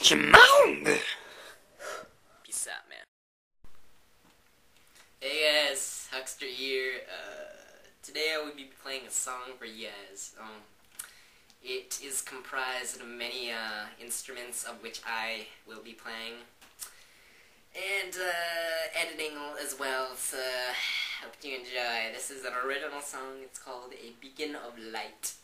Jamong! Peace out, man. Hey guys, Huxter here. Uh, today I will be playing a song for you. Um, it is comprised of many uh, instruments of which I will be playing. And uh, editing as well, so hope you enjoy. This is an original song. It's called A Beacon of Light.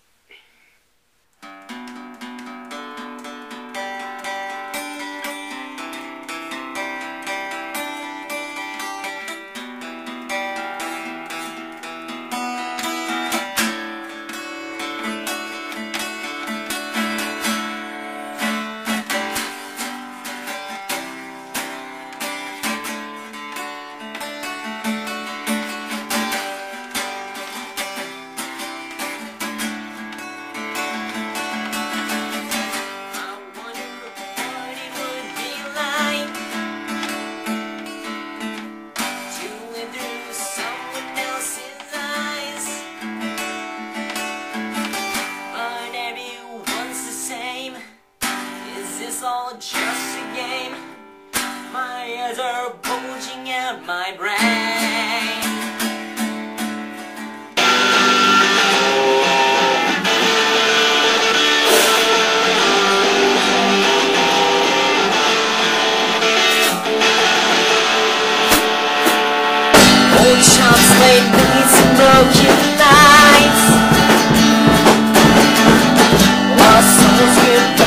Eyes are bulging out my brain. Old chumps laid beneath some broken nights Lost souls with